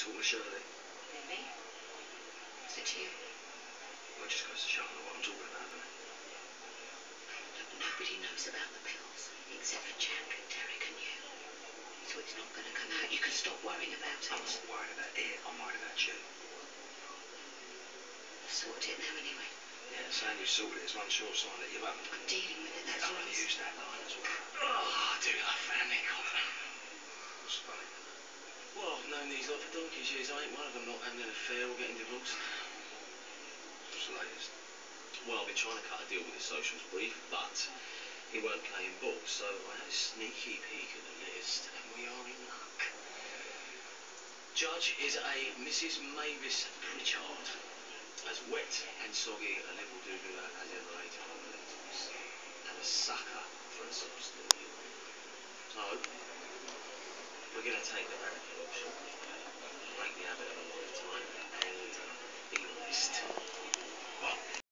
talk to Shirley. Really? Is it you? Well, it just goes to show her what I'm talking about, doesn't it? Look, nobody knows about the pills except for Jack Derek and you. So it's not going to come out. You can stop worrying about it. I'm not worried about it. I'm worried about you. Sorted it now anyway. Yeah, saying you sorted it is one sure sign that you haven't. I'm dealing with it. That's I'm going to use that line as well. Oh, I do love family comedy. What's funny? I've these lot for donkey's years. I ain't one of them not having an affair or getting divorced. Well, I've been trying to cut a deal with the socials brief, but he weren't playing ball, so I had a sneaky peek at the list, and we are in luck. Judge is a Mrs. Mavis Pritchard, as wet and soggy a little doo-doo as ever ate and a sucker for a substitute. So, we're going to take the radical next.